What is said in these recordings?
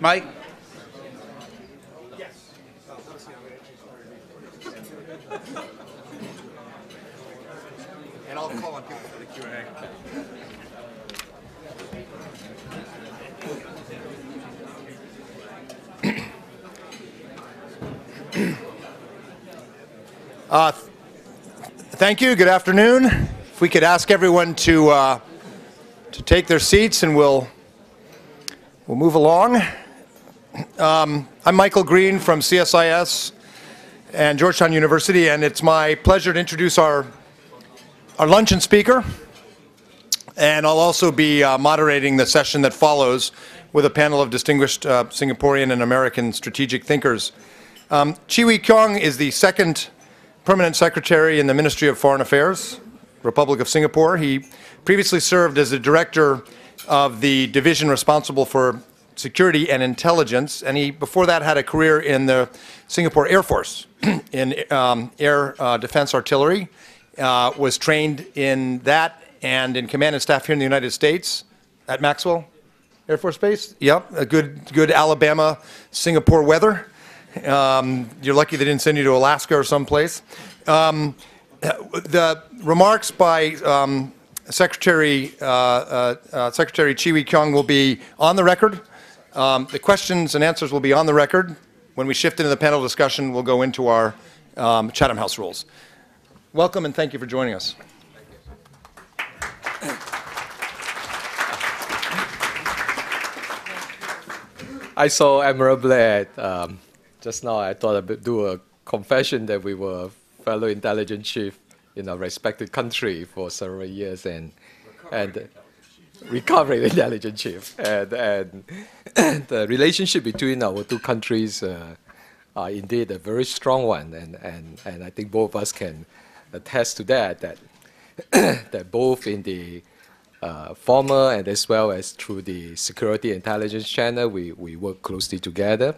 Mike? Yes. and I'll call on people for the Q&A. Uh, thank you. Good afternoon. If we could ask everyone to uh, to take their seats, and we'll we'll move along. Um, I'm Michael Green from CSIS and Georgetown University, and it's my pleasure to introduce our our luncheon speaker. And I'll also be uh, moderating the session that follows with a panel of distinguished uh, Singaporean and American strategic thinkers. Um, Chee Wee Kiong is the second permanent secretary in the Ministry of Foreign Affairs, Republic of Singapore. He previously served as the director of the division responsible for security and intelligence, and he before that had a career in the Singapore Air Force in um, air uh, defense artillery. Uh, was trained in that and in command and staff here in the United States at Maxwell Air Force Base. Yep, a good good Alabama Singapore weather. Um, you're lucky they didn't send you to Alaska or someplace. Um, the remarks by um, Secretary uh, uh, uh, Secretary Chee Wee Kiong will be on the record. Um, the questions and answers will be on the record. When we shift into the panel discussion, we'll go into our um, Chatham House rules. Welcome and thank you for joining us. I saw Admiral Blair um, just now. I thought I'd do a confession that we were fellow intelligence chief in our respected country for several years and and recovering intelligence chief and, and the relationship between our two countries uh, are indeed a very strong one and, and, and I think both of us can attest to that that that both in the uh, former and as well as through the security intelligence channel, we, we work closely together.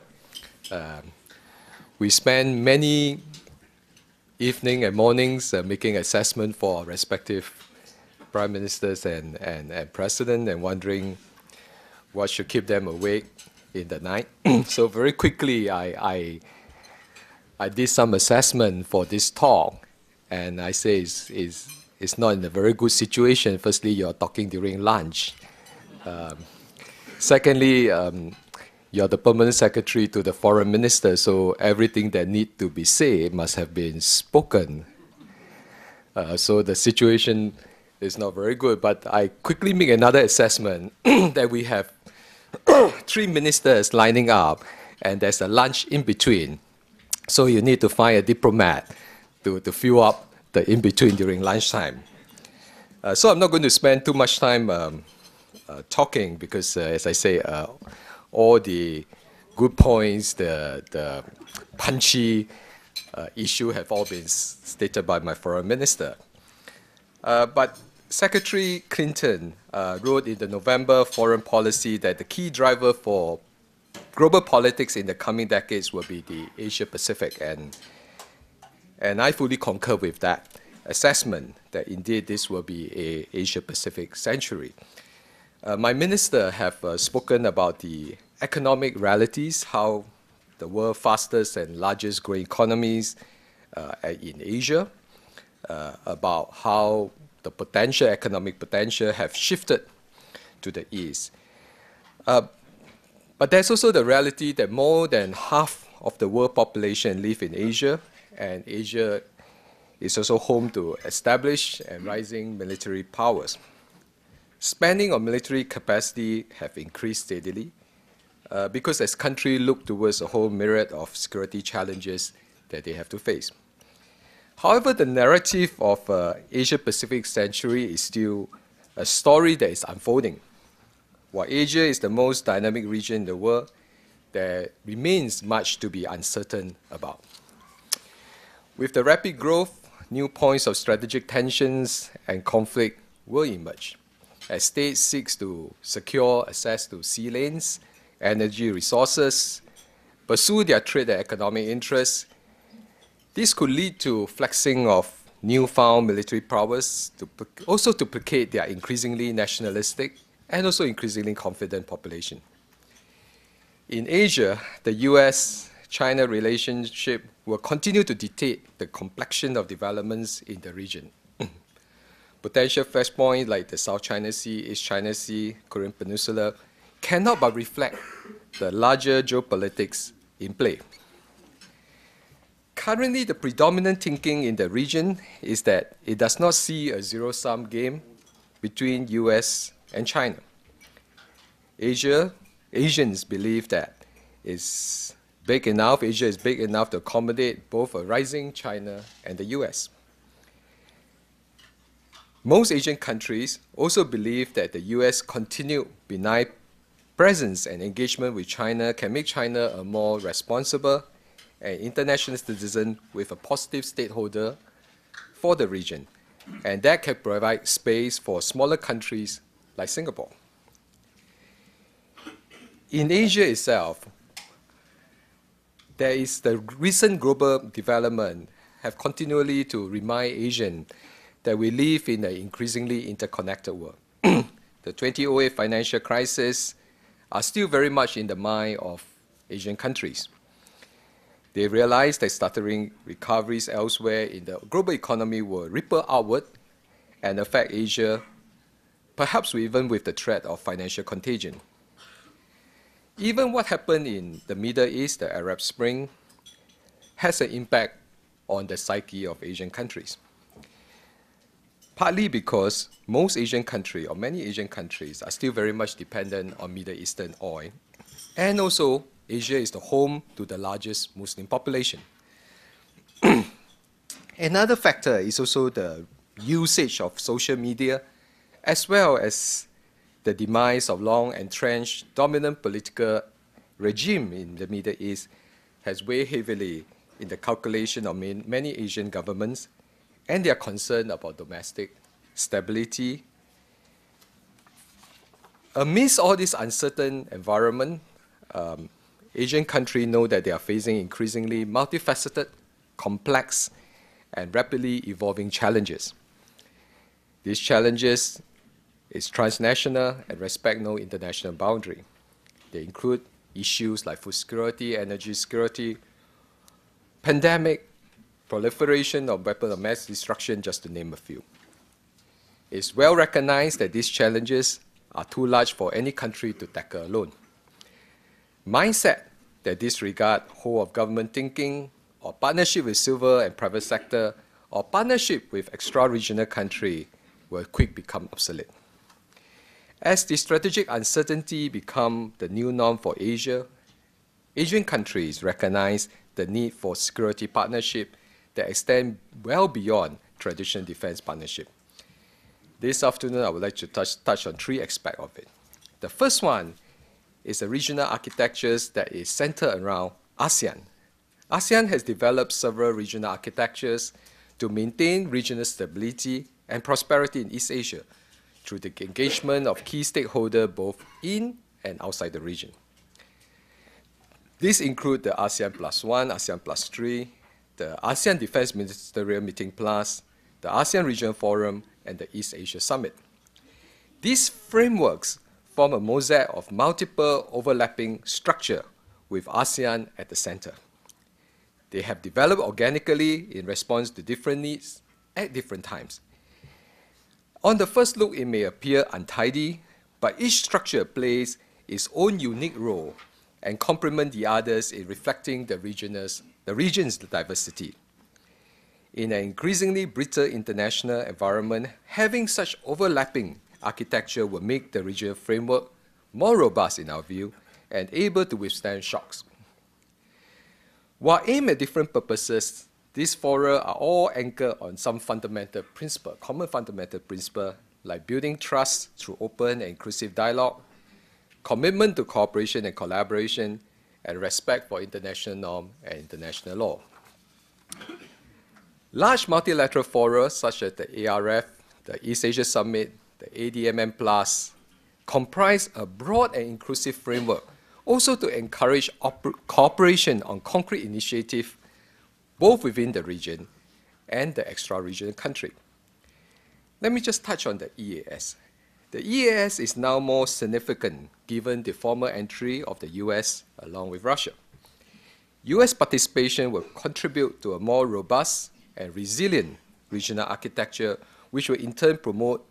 Um, we spend many evening and mornings uh, making assessment for our respective prime ministers and, and, and president and wondering what should keep them awake in the night. so very quickly, I, I, I did some assessment for this talk, and I say it's, it's is not in a very good situation. Firstly, you're talking during lunch. Um, secondly, um, you're the permanent secretary to the foreign minister, so everything that need to be said must have been spoken. Uh, so the situation is not very good. But I quickly make another assessment that we have three ministers lining up, and there's a lunch in between. So you need to find a diplomat to, to fill up the in-between during lunchtime. Uh, so I'm not going to spend too much time um, uh, talking because, uh, as I say, uh, all the good points, the, the punchy uh, issue have all been stated by my foreign minister. Uh, but Secretary Clinton wrote in the November foreign policy that the key driver for global politics in the coming decades will be the Asia Pacific and and I fully concur with that assessment that indeed this will be a Asia Pacific century. Uh, my minister have uh, spoken about the economic realities, how the world's fastest and largest growing economies uh, in Asia, uh, about how the potential, economic potential have shifted to the east. Uh, but there's also the reality that more than half of the world population live in Asia, and Asia is also home to established and rising military powers. Spending on military capacity have increased steadily uh, because as countries look towards a whole myriad of security challenges that they have to face. However, the narrative of uh, Asia-Pacific century is still a story that is unfolding. While Asia is the most dynamic region in the world, there remains much to be uncertain about. With the rapid growth, new points of strategic tensions and conflict will emerge as states seek to secure access to sea lanes, energy resources, pursue their trade and economic interests. This could lead to flexing of newfound military powers, to also to placate their increasingly nationalistic and also increasingly confident population. In Asia, the US China relationship will continue to dictate the complexion of developments in the region. Potential flashpoints like the South China Sea, East China Sea, Korean Peninsula cannot but reflect the larger geopolitics in play. Currently, the predominant thinking in the region is that it does not see a zero-sum game between US and China. Asia, Asians believe that it's big enough, Asia is big enough to accommodate both a rising China and the US. Most Asian countries also believe that the US continued benign presence and engagement with China can make China a more responsible and international citizen with a positive stakeholder for the region. And that can provide space for smaller countries like Singapore. In Asia itself, there is the recent global development have continually to remind Asian that we live in an increasingly interconnected world. the 2008 financial crisis are still very much in the mind of Asian countries. They realized that stuttering recoveries elsewhere in the global economy will ripple outward and affect Asia, perhaps even with the threat of financial contagion. Even what happened in the Middle East, the Arab Spring, has an impact on the psyche of Asian countries. Partly because most Asian countries, or many Asian countries, are still very much dependent on Middle Eastern oil. And also, Asia is the home to the largest Muslim population. Another factor is also the usage of social media, as well as the demise of long entrenched dominant political regime in the Middle East has weighed heavily in the calculation of many Asian governments and their concern about domestic stability. Amidst all this uncertain environment, um, Asian countries know that they are facing increasingly multifaceted, complex, and rapidly evolving challenges. These challenges is transnational and respect no international boundary. They include issues like food security, energy security, pandemic, proliferation of weapons of mass destruction, just to name a few. It's well recognized that these challenges are too large for any country to tackle alone. Mindset that disregard whole of government thinking or partnership with civil and private sector or partnership with extra-regional country will quick become obsolete. As the strategic uncertainty become the new norm for Asia, Asian countries recognize the need for security partnership that extend well beyond traditional defense partnership. This afternoon, I would like to touch, touch on three aspects of it. The first one is a regional architectures that is centered around ASEAN. ASEAN has developed several regional architectures to maintain regional stability and prosperity in East Asia through the engagement of key stakeholders both in and outside the region. These include the ASEAN Plus One, ASEAN Plus Three, the ASEAN Defense Ministerial Meeting Plus, the ASEAN Regional Forum, and the East Asia Summit. These frameworks form a mosaic of multiple overlapping structure with ASEAN at the center. They have developed organically in response to different needs at different times. On the first look, it may appear untidy, but each structure plays its own unique role and complement the others in reflecting the, region's, the region's diversity. In an increasingly brittle international environment, having such overlapping architecture will make the regional framework more robust in our view and able to withstand shocks. While aimed at different purposes, these fora are all anchored on some fundamental principle, common fundamental principle, like building trust through open and inclusive dialogue, commitment to cooperation and collaboration, and respect for international norm and international law. Large multilateral fora such as the ARF, the East Asia Summit, the ADMM Plus, comprise a broad and inclusive framework, also to encourage cooperation on concrete initiatives both within the region and the extra-regional country. Let me just touch on the EAS. The EAS is now more significant given the former entry of the US along with Russia. US participation will contribute to a more robust and resilient regional architecture, which will in turn promote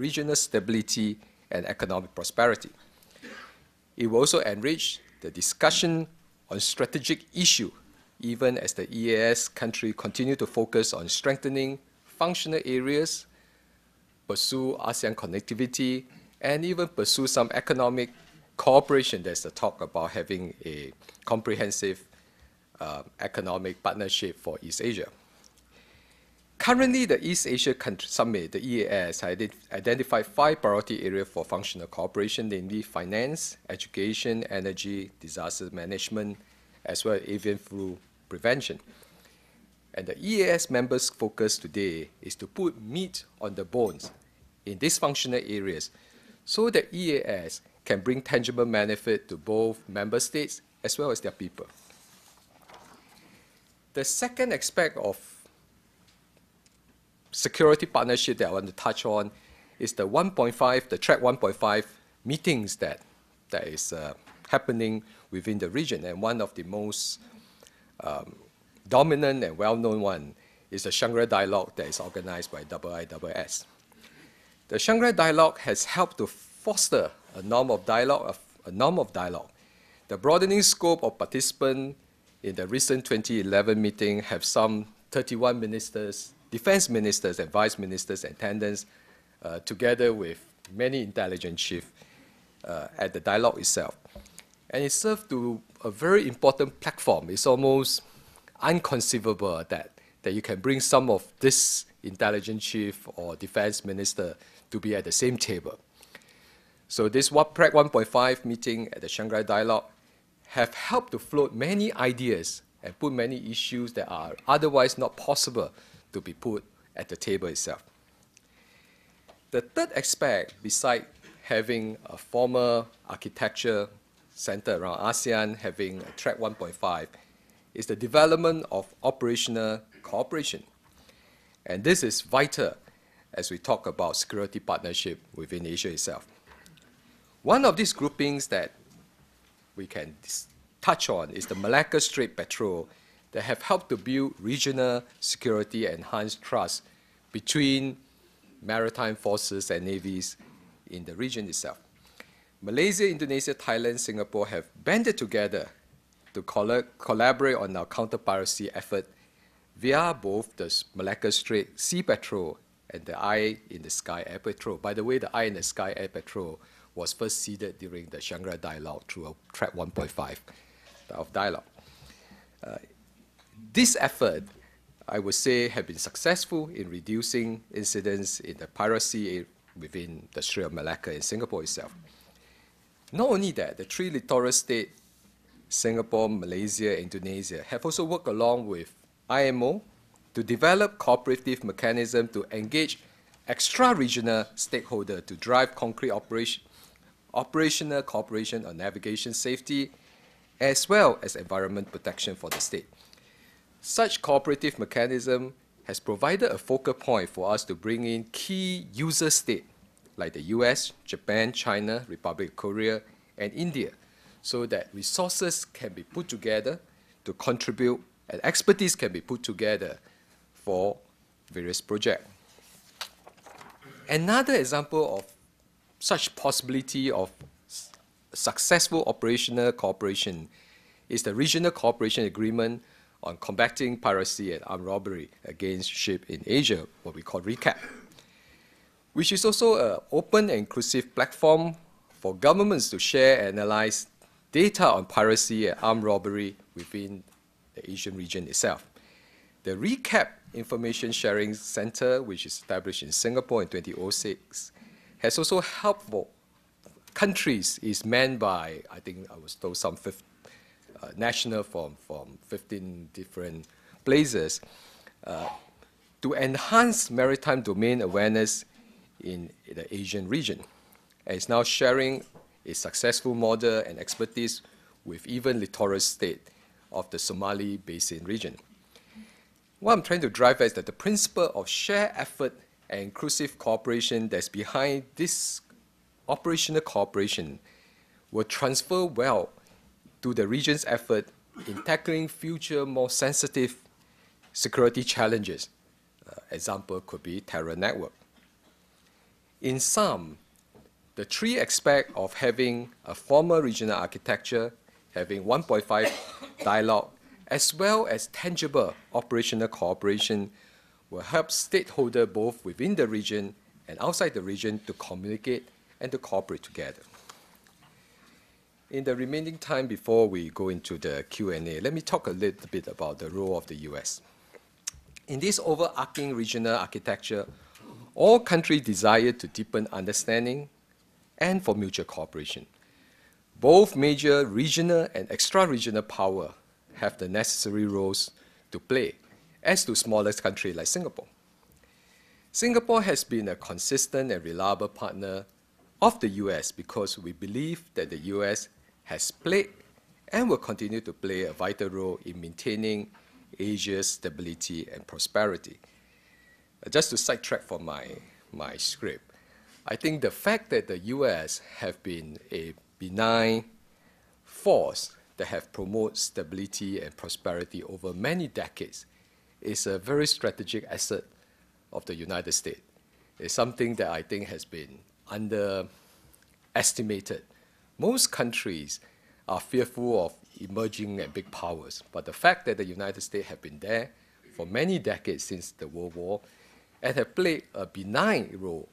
regional stability and economic prosperity. It will also enrich the discussion on strategic issues, even as the EAS country continue to focus on strengthening functional areas, pursue ASEAN connectivity, and even pursue some economic cooperation. There's a talk about having a comprehensive uh, economic partnership for East Asia. Currently, the East Asia Country Summit, the EAS, identified five priority areas for functional cooperation, namely finance, education, energy, disaster management, as well as avian flu prevention. And the EAS members' focus today is to put meat on the bones in these functional areas so that EAS can bring tangible benefit to both member states as well as their people. The second aspect of security partnership that I want to touch on is the 1.5, the track 1.5 meetings that, that is uh, happening within the region. And one of the most um, dominant and well-known one is the Shangri-La Dialogue that is organized by IISS. The Shangri-La Dialogue has helped to foster a norm of dialogue, a norm of dialogue. The broadening scope of participants in the recent 2011 meeting have some 31 ministers defense ministers and vice ministers and attendants, uh, together with many intelligence chiefs uh, at the dialogue itself. And it served to a very important platform. It's almost unconceivable that, that you can bring some of this intelligence chief or defense minister to be at the same table. So this track 1.5 meeting at the Shangri-La Dialogue have helped to float many ideas and put many issues that are otherwise not possible to be put at the table itself. The third aspect, beside having a formal architecture centered around ASEAN, having a track 1.5, is the development of operational cooperation. And this is vital as we talk about security partnership within Asia itself. One of these groupings that we can touch on is the Malacca Strait Patrol that have helped to build regional security and enhance trust between maritime forces and navies in the region itself. Malaysia, Indonesia, Thailand, Singapore have banded together to collaborate on our counter-piracy effort via both the Malacca Strait Sea Patrol and the Eye in the Sky Air Patrol. By the way, the Eye in the Sky Air Patrol was first seeded during the Shangri-La Dialogue through a track 1.5 of dialogue. Uh, this effort, I would say, have been successful in reducing incidents in the piracy within the Strait of Malacca in Singapore itself. Not only that, the three littoral states, Singapore, Malaysia, Indonesia, have also worked along with IMO to develop cooperative mechanism to engage extra-regional stakeholders to drive concrete operation, operational cooperation on navigation safety, as well as environment protection for the state. Such cooperative mechanism has provided a focal point for us to bring in key user states like the US, Japan, China, Republic of Korea, and India, so that resources can be put together to contribute and expertise can be put together for various projects. Another example of such possibility of successful operational cooperation is the Regional Cooperation Agreement on combating piracy and armed robbery against ships in Asia, what we call ReCAAP, which is also an open and inclusive platform for governments to share and analyze data on piracy and armed robbery within the Asian region itself. The ReCAAP Information Sharing Center, which is established in Singapore in 2006, has also helped for countries is manned by, I think I was told, some 50, uh, national from, from 15 different places uh, to enhance maritime domain awareness in the Asian region. And it's now sharing a successful model and expertise with even littoral state of the Somali Basin region. What I'm trying to drive is that the principle of shared effort and inclusive cooperation that's behind this operational cooperation will transfer well to the region's effort in tackling future more sensitive security challenges. Uh, example could be terror network. In sum, the three aspects of having a formal regional architecture, having 1.5 dialogue, as well as tangible operational cooperation will help stakeholders both within the region and outside the region to communicate and to cooperate together. In the remaining time before we go into the Q&A, let me talk a little bit about the role of the US. In this overarching regional architecture, all countries desire to deepen understanding and for mutual cooperation. Both major regional and extra-regional power have the necessary roles to play, as do smallest countries like Singapore. Singapore has been a consistent and reliable partner of the US because we believe that the US has played and will continue to play a vital role in maintaining Asia's stability and prosperity. Uh, just to sidetrack from my, my script, I think the fact that the US have been a benign force that have promoted stability and prosperity over many decades is a very strategic asset of the United States. It's something that I think has been underestimated. Most countries are fearful of emerging and big powers, but the fact that the United States have been there for many decades since the World War and have played a benign role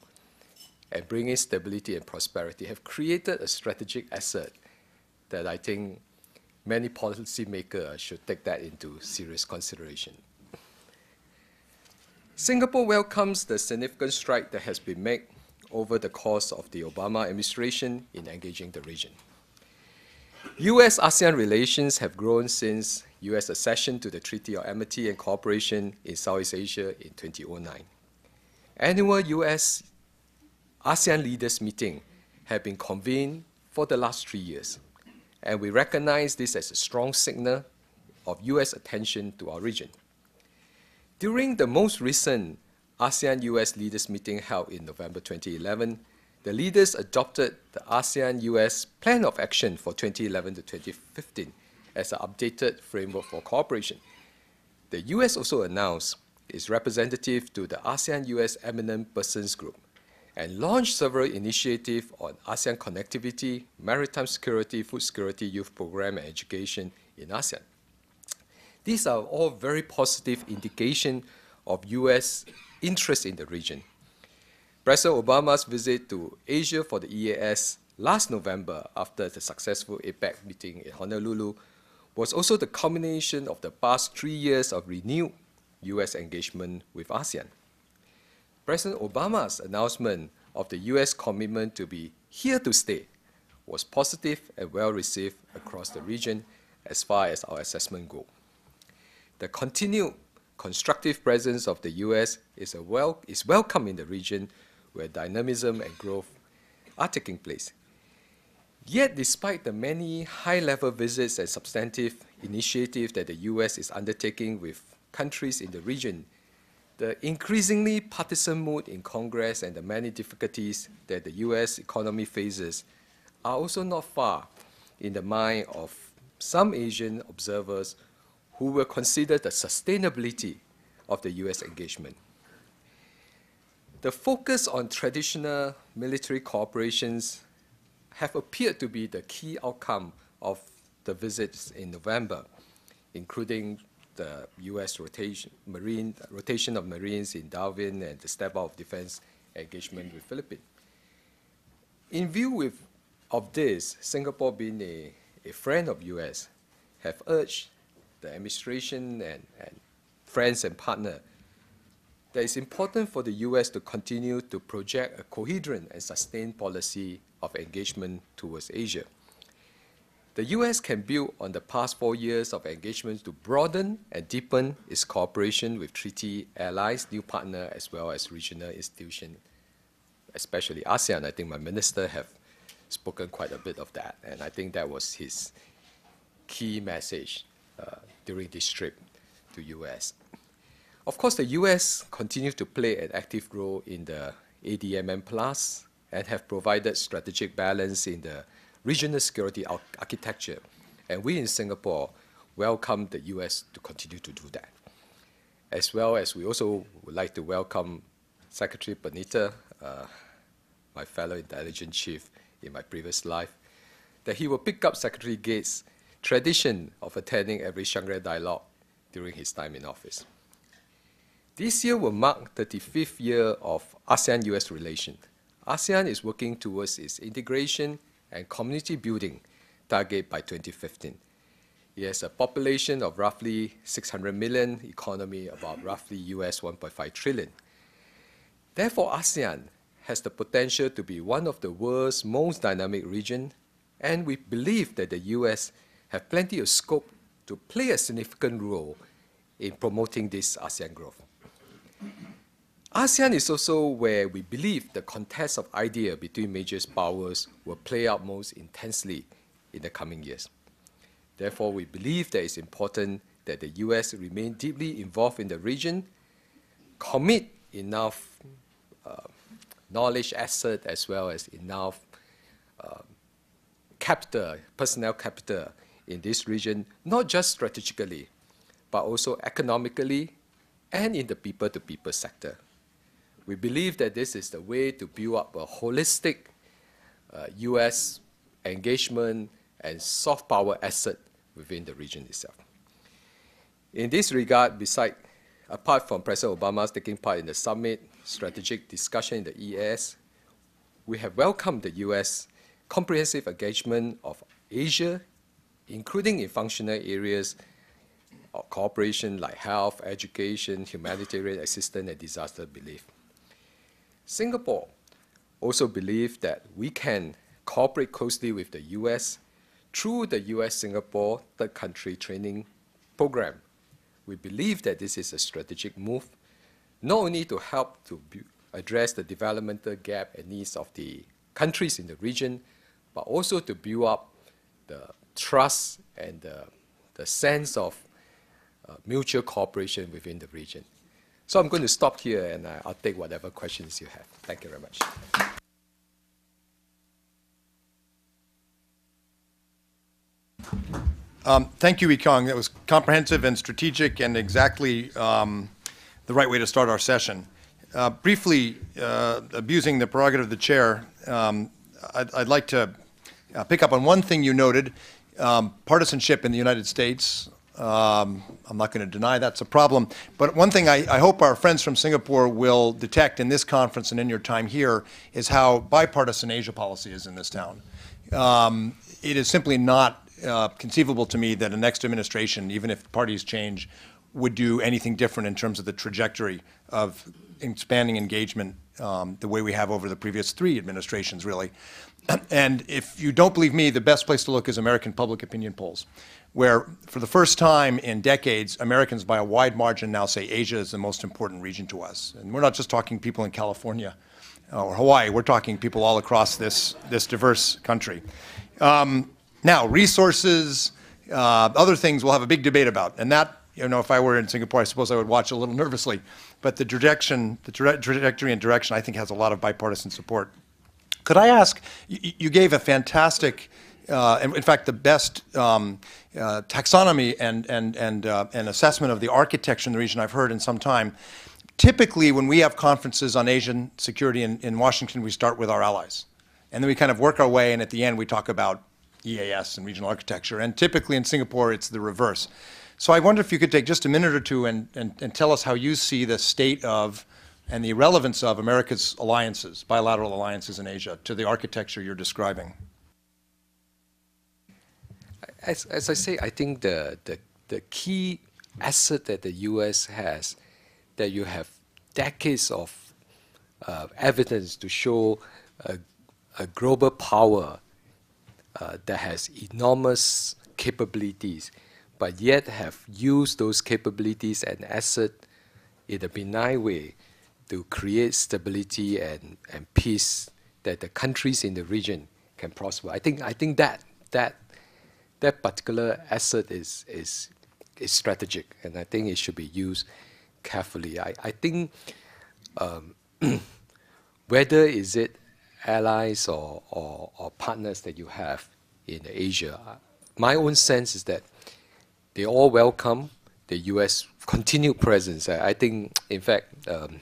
in bringing stability and prosperity have created a strategic asset that I think many policymakers should take that into serious consideration. Singapore welcomes the significant stride that has been made over the course of the Obama administration in engaging the region. US ASEAN relations have grown since US accession to the Treaty of Amity and Cooperation in Southeast Asia in 2009. Annual US ASEAN leaders meeting have been convened for the last three years, and we recognize this as a strong signal of US attention to our region. During the most recent ASEAN US leaders meeting held in November 2011, the leaders adopted the ASEAN US Plan of Action for 2011 to 2015 as an updated framework for cooperation. The US also announced its representative to the ASEAN US Eminent Persons Group and launched several initiatives on ASEAN connectivity, maritime security, food security, youth program, and education in ASEAN. These are all very positive indication of U.S. interest in the region. President Obama's visit to Asia for the EAS last November after the successful APEC meeting in Honolulu was also the culmination of the past three years of renewed U.S. engagement with ASEAN. President Obama's announcement of the U.S. commitment to be here to stay was positive and well received across the region as far as our assessment goes. The continued constructive presence of the US is, a well, is welcome in the region where dynamism and growth are taking place. Yet, despite the many high level visits and substantive initiatives that the US is undertaking with countries in the region, the increasingly partisan mood in Congress and the many difficulties that the US economy faces are also not far in the mind of some Asian observers who will consider the sustainability of the US engagement. The focus on traditional military cooperations have appeared to be the key outcome of the visits in November, including the U.S. rotation, Marine, rotation of Marines in Darwin and the step of defense engagement with Philippines. In view with, of this, Singapore being a, a friend of U.S., have urged the administration and, and friends and partners, that it's important for the U.S. to continue to project a coherent and sustained policy of engagement towards Asia. The U.S. can build on the past four years of engagement to broaden and deepen its cooperation with treaty allies, new partners, as well as regional institutions, especially ASEAN. I think my minister have spoken quite a bit of that, and I think that was his key message during this trip to US. Of course, the US continues to play an active role in the ADMM Plus and have provided strategic balance in the regional security architecture. And we in Singapore welcome the US to continue to do that. As well as we also would like to welcome Secretary Panetta, uh, my fellow intelligence chief in my previous life, that he will pick up Secretary Gates' tradition of attending every Shangri Dialogue during his time in office. This year will mark the 35th year of ASEAN-US relations. ASEAN is working towards its integration and community building target by 2015. It has a population of roughly 600 million, economy about roughly US 1.5 trillion. Therefore, ASEAN has the potential to be one of the world's most dynamic region, and we believe that the US have plenty of scope to play a significant role in promoting this ASEAN growth. ASEAN is also where we believe the contest of idea between major powers will play out most intensely in the coming years. Therefore, we believe that it's important that the US remain deeply involved in the region, commit enough uh, knowledge asset as well as enough uh, capital, personnel capital in this region, not just strategically, but also economically and in the people-to-people sector. We believe that this is the way to build up a holistic uh, U.S. engagement and soft power asset within the region itself. In this regard, beside, apart from President Obama's taking part in the summit, strategic discussion in the ES, we have welcomed the U.S. comprehensive engagement of Asia, including in functional areas of cooperation like health, education, humanitarian assistance, and disaster relief. Singapore also believes that we can cooperate closely with the US through the US Singapore third country training program. We believe that this is a strategic move, not only to help to address the developmental gap and needs of the countries in the region, but also to build up the trust and the, the sense of uh, mutual cooperation within the region. So I'm going to stop here and uh, I'll take whatever questions you have. Thank you very much. Um, thank you, Wee Kiong. That was comprehensive and strategic and exactly um, the right way to start our session. Uh, briefly, uh, abusing the prerogative of the chair, um, I'd, I'd, like to uh, pick up on one thing you noted, um, partisanship in the United States um, I'm not going to deny that's a problem. But one thing I, I, hope our friends from Singapore will detect in this conference and in your time here is how bipartisan Asia policy is in this town. Um, it is simply not uh, conceivable to me that a next administration, even if parties change, would do anything different in terms of the trajectory of expanding engagement um, the way we have over the previous three administrations, really. And if you don't believe me, the best place to look is American public opinion polls where for the first time in decades, Americans by a wide margin now say Asia is the most important region to us. And we're not just talking people in California or Hawaii, we're talking people all across this, this diverse country. Um, now, resources, uh, other things we'll have a big debate about. And that, you know, if I were in Singapore, I suppose I would watch a little nervously. But the trajectory, the tra trajectory and direction, I think, has a lot of bipartisan support. Could I ask, you, gave a fantastic uh, in fact, the best um, uh, taxonomy and, and, and, uh, assessment of the architecture in the region I've heard in some time. Typically, when we have conferences on Asian security in, in Washington, we start with our allies. And then we kind of work our way, and at the end, we talk about EAS and regional architecture. And typically in Singapore, it's the reverse. So I wonder if you could take just a minute or two and, and, and tell us how you see the state of and the relevance of America's alliances, bilateral alliances in Asia, to the architecture you're describing as, as I say, I think the, the, the key asset that the U.S. has, that you have decades of uh, evidence to show a, a global power uh, that has enormous capabilities, but yet have used those capabilities and asset in a benign way to create stability and, and peace that the countries in the region can prosper. I think I think that that that particular asset is, is, is strategic, and I think it should be used carefully. I, I think um, whether is it allies or, or, or partners that you have in Asia, my own sense is that they all welcome the U.S. continued presence. I, I think, in fact, um,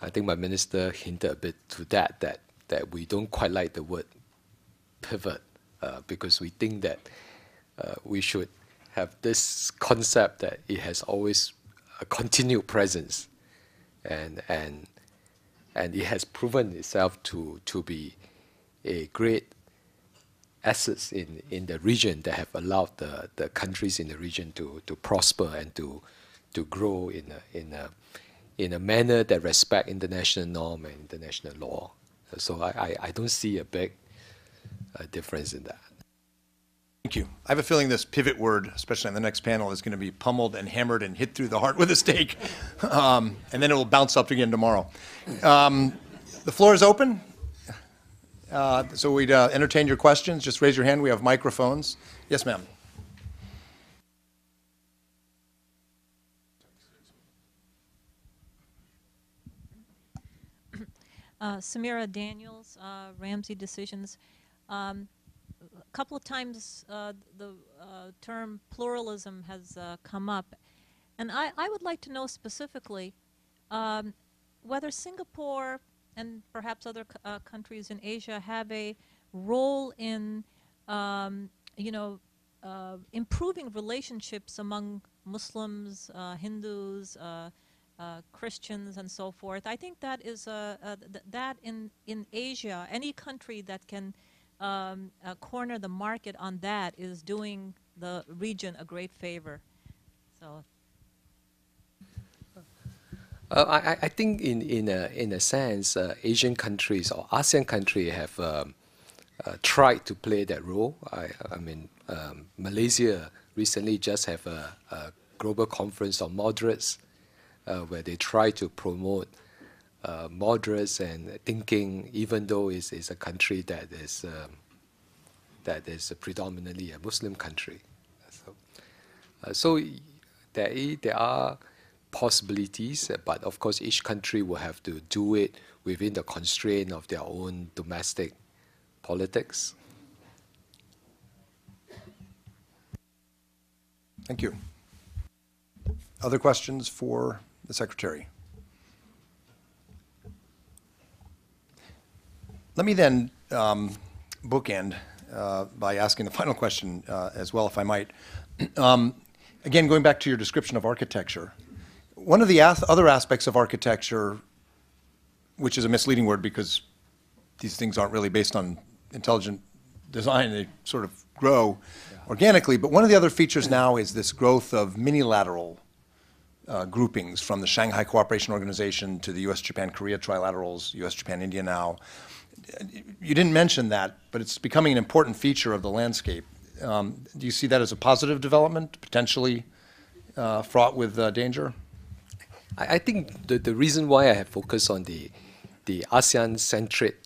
I think my minister hinted a bit to that, that, that we don't quite like the word pivot uh, because we think that uh, we should have this concept that it has always a continued presence and, and, and it has proven itself to, to be a great assets in, in the region that have allowed the, the countries in the region to, to prosper and to, to grow in a, in, a, in a manner that respect international norm and international law. So I, I, I don't see a big uh, difference in that. Thank you. I have a feeling this pivot word, especially on the next panel, is going to be pummeled and hammered and hit through the heart with a stake. Um, and then it will bounce up again tomorrow. Um, the floor is open. Uh, so we'd uh, entertain your questions. Just raise your hand. We have microphones. Yes, ma'am. Uh, Samira Daniels, uh, Ramsey Decisions. Um, a couple of times uh, the uh, term pluralism has come up, and I, I would like to know specifically um, whether Singapore and perhaps other uh, countries in Asia have a role in, um, you know, uh, improving relationships among Muslims, uh, Hindus, uh, uh, Christians, and so forth. I think that is uh, uh, th- that in in Asia, any country that can um, corner the market on that is doing the region a great favor. So Uh, I, I- think in, in, a, in a sense, uh, Asian countries or ASEAN countries have um, uh, tried to play that role. I, I mean, um, Malaysia recently just have a, a global conference on moderates uh, where they try to promote uh, moderates and thinking, even though it's, it's a country that is, um, that is predominantly a Muslim country. So, uh, so there, there are possibilities, uh, but of course each country will have to do it within the constraint of their own domestic politics. Thank you. Other questions for the secretary? Let me then um, bookend uh, by asking the final question uh, as well, if I might. Um, Again, going back to your description of architecture, one of the as- other aspects of architecture, which is a misleading word because these things aren't really based on intelligent design, they sort of grow organically, but one of the other features now is this growth of minilateral uh, groupings from the Shanghai Cooperation Organization to the US Japan Korea trilaterals, US Japan India now. You didn't mention that, but it's becoming an important feature of the landscape. Um, do you see that as a positive development, potentially uh, fraught with uh, danger? I, I think the, the reason why I have focused on the, the ASEAN centric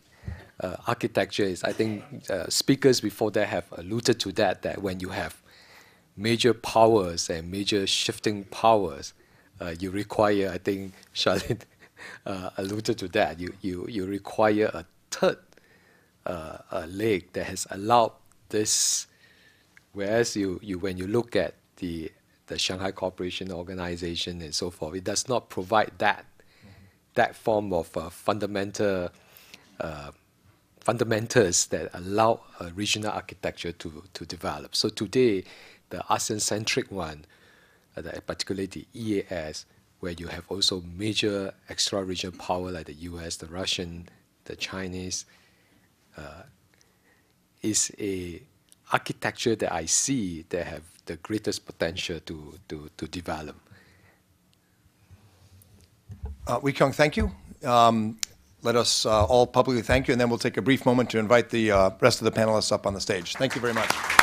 uh, architecture is I think uh, speakers before that have alluded to that, that when you have major powers and major shifting powers, uh, you require, I think Charlene uh, alluded to that, you, you, you require a third uh, a leg that has allowed this Whereas you, you when you look at the the Shanghai Cooperation Organization and so forth, it does not provide that that form of uh, fundamental uh, fundamentals that allow a regional architecture to to develop. So today, the ASEAN-centric one, uh, the, particularly the EAS, where you have also major extra-regional power like the U.S., the Russian, the Chinese, uh, is a architecture that I see that have the greatest potential to, to, to develop. Uh, Wee Kiong, thank you. Um, Let us uh, all publicly thank you, and then we'll take a brief moment to invite the uh, rest of the panelists up on the stage. Thank you very much.